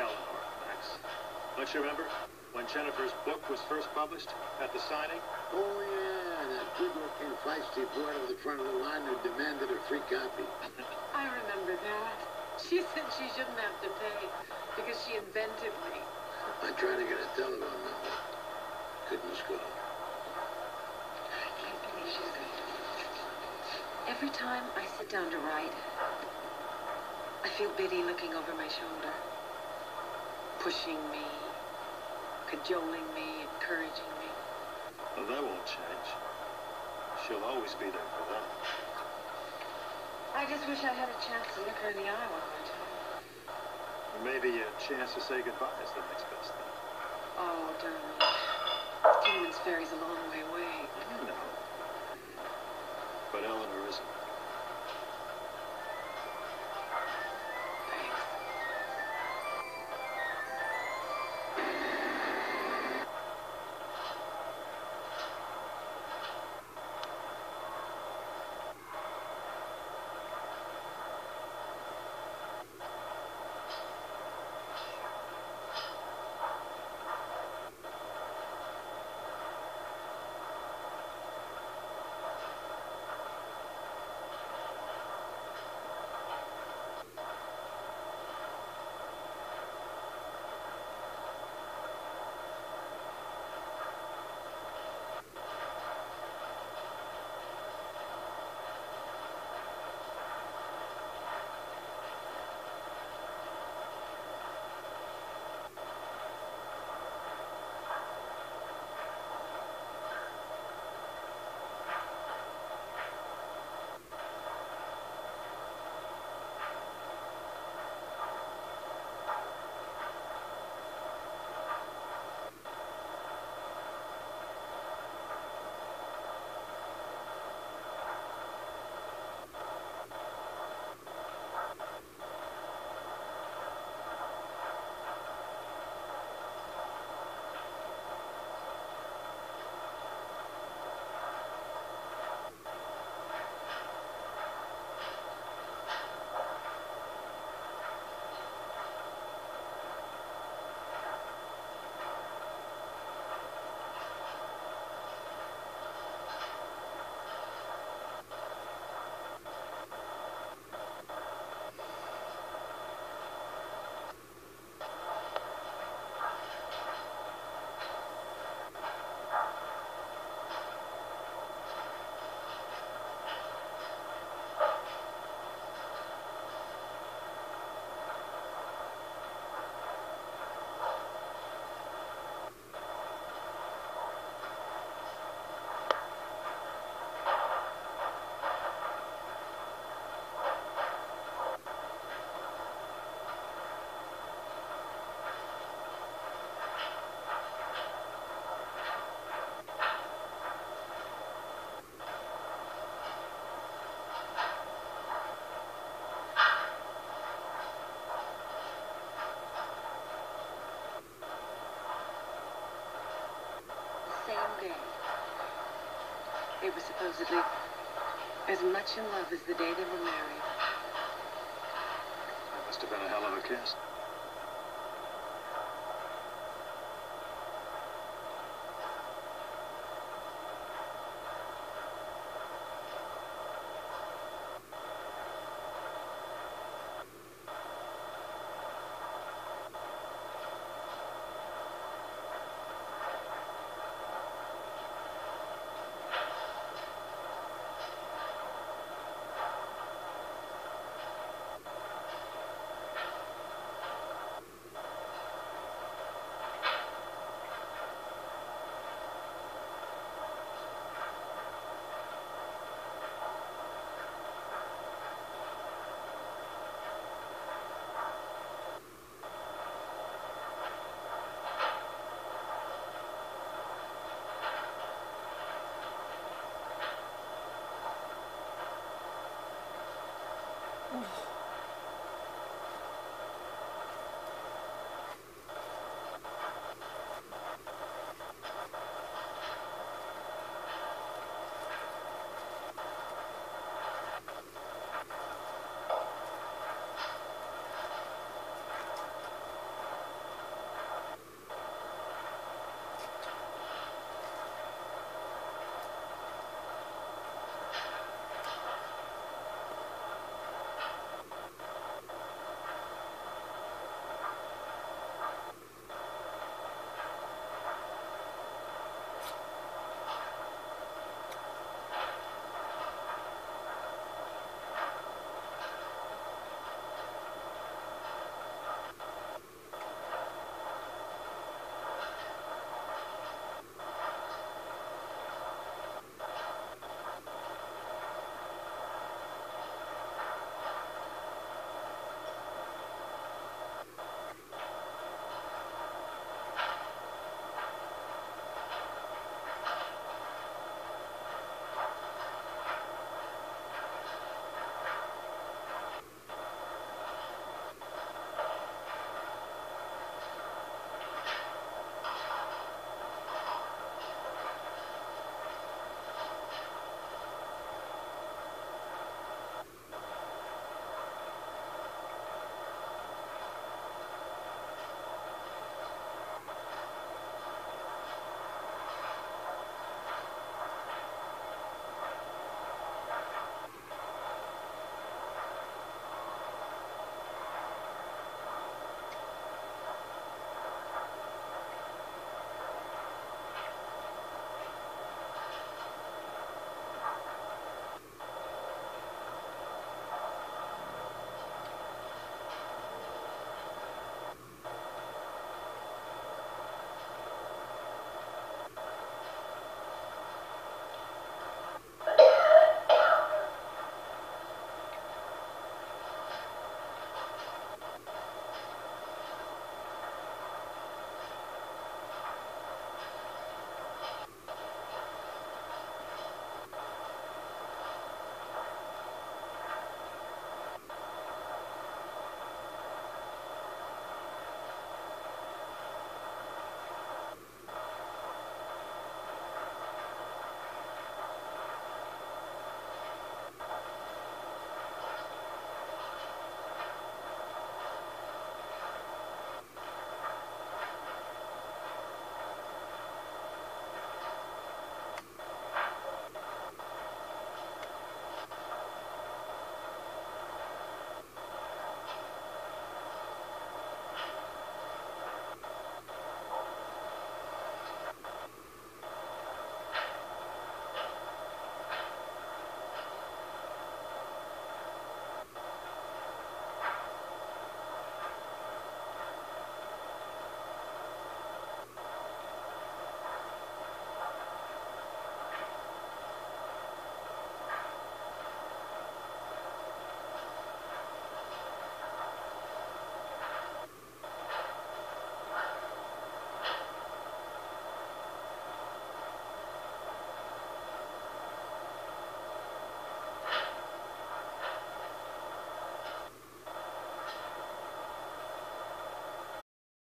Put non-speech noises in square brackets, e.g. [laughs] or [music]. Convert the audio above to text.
Eleanor, Max. Don't you remember when Jennifer's book was first published at the signing? Oh, yeah, that good-looking, feisty boy at the front of the line who demanded a free copy. [laughs] I remember that. She said she shouldn't have to pay because she invented me. I tried to get a telephone number. Couldn't score. I can't believe she's going to Every time I sit down to write, I feel Biddy looking over my shoulder, pushing me, cajoling me, encouraging me. Well, that won't change. She'll always be there for that. I just wish I had a chance to look her in the eye one more time. Maybe a chance to say goodbye is the next best thing. Oh, darling. Kingman's Ferry's a long way away. I know. But Eleanor isn't. They were supposedly as much in love as the day they were married. That must have been a hell of a kiss.